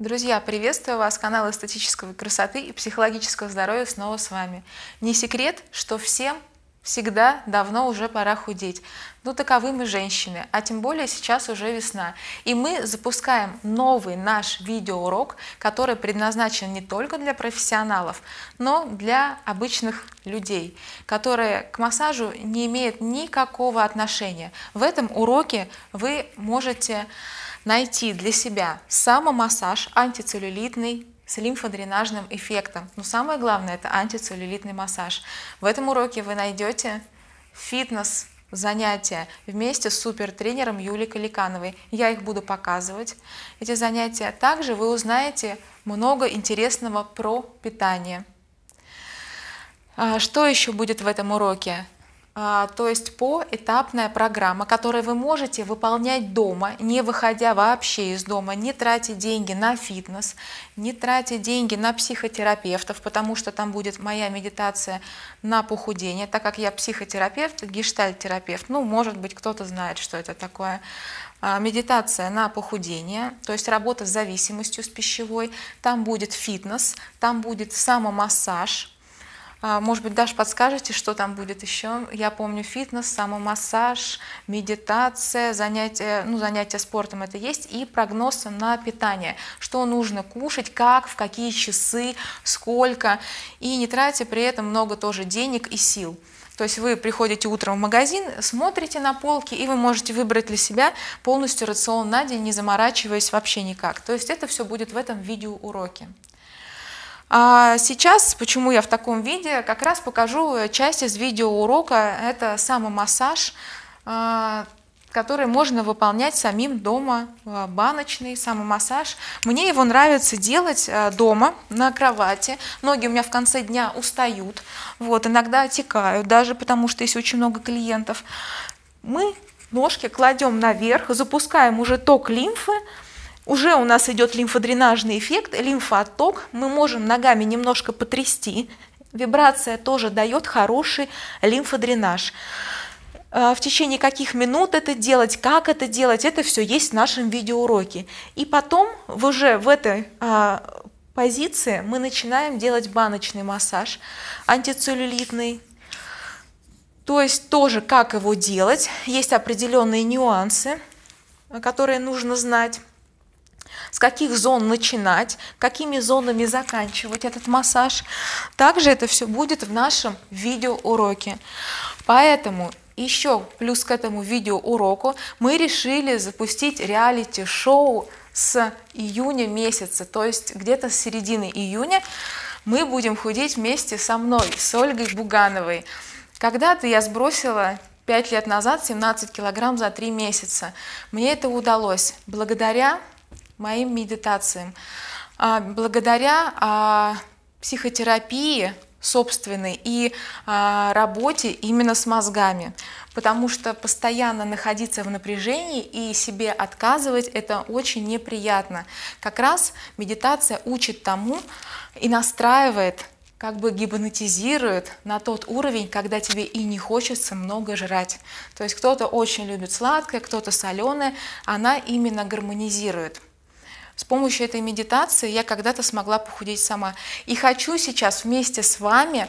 Друзья, приветствую вас! Канал эстетической красоты и психологического здоровья снова с вами. Не секрет, что всем всегда давно уже пора худеть. Ну, таковы мы женщины, а тем более сейчас уже весна. И мы запускаем новый наш видеоурок, который предназначен не только для профессионалов, но для обычных людей, которые к массажу не имеют никакого отношения. В этом уроке вы можете найти для себя самомассаж антицеллюлитный с лимфодренажным эффектом. Но самое главное это антицеллюлитный массаж. В этом уроке вы найдете фитнес занятия вместе с супертренером Юлией Каликановой. Я их буду показывать. Эти занятия. Также вы узнаете много интересного про питание. А, что еще будет в этом уроке? А, то есть поэтапная программа, которую вы можете выполнять дома, не выходя вообще из дома, не тратя деньги на фитнес, не тратя деньги на психотерапевтов, потому что там будет моя медитация на похудение, так как я психотерапевт, гештальтерапевт, ну, может быть, кто-то знает, что это такое. А, медитация на похудение, то есть работа с зависимостью с пищевой, там будет фитнес, там будет самомассаж, может быть, даже подскажете, что там будет еще? Я помню фитнес, самомассаж, медитация, занятия, ну, занятия спортом это есть, и прогноз на питание. Что нужно кушать, как, в какие часы, сколько. И не тратя при этом много тоже денег и сил. То есть вы приходите утром в магазин, смотрите на полки, и вы можете выбрать для себя полностью рацион на день, не заморачиваясь вообще никак. То есть это все будет в этом видеоуроке. А сейчас, почему я в таком виде, как раз покажу часть из видеоурока, это самомассаж, а, который можно выполнять самим дома, баночный самомассаж. Мне его нравится делать а, дома, на кровати. Ноги у меня в конце дня устают, вот, иногда отекают даже, потому что есть очень много клиентов. Мы ножки кладем наверх, запускаем уже ток лимфы, уже у нас идет лимфодренажный эффект, лимфоотток, мы можем ногами немножко потрясти, вибрация тоже дает хороший лимфодренаж. А, в течение каких минут это делать, как это делать, это все есть в нашем видеоуроке. И потом уже в этой а, позиции мы начинаем делать баночный массаж антицеллюлитный. То есть тоже как его делать, есть определенные нюансы, которые нужно знать с каких зон начинать, какими зонами заканчивать этот массаж. Также это все будет в нашем видеоуроке. Поэтому еще плюс к этому видеоуроку мы решили запустить реалити-шоу с июня месяца, то есть где-то с середины июня мы будем худеть вместе со мной, с Ольгой Бугановой. Когда-то я сбросила 5 лет назад 17 килограмм за 3 месяца. Мне это удалось благодаря моим медитациям. А, благодаря а, психотерапии собственной и а, работе именно с мозгами, потому что постоянно находиться в напряжении и себе отказывать это очень неприятно. Как раз медитация учит тому и настраивает как бы гипнотизирует на тот уровень, когда тебе и не хочется много жрать. То есть кто-то очень любит сладкое, кто-то соленое, она именно гармонизирует. С помощью этой медитации я когда-то смогла похудеть сама. И хочу сейчас вместе с вами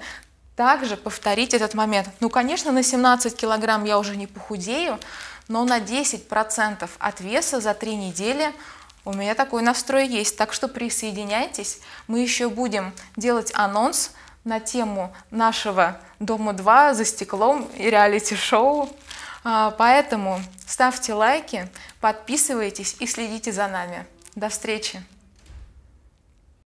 также повторить этот момент. Ну, конечно, на 17 килограмм я уже не похудею, но на 10% от веса за 3 недели у меня такой настрой есть. Так что присоединяйтесь. Мы еще будем делать анонс на тему нашего Дома 2 за стеклом и реалити-шоу. А, поэтому ставьте лайки, подписывайтесь и следите за нами. До встречи!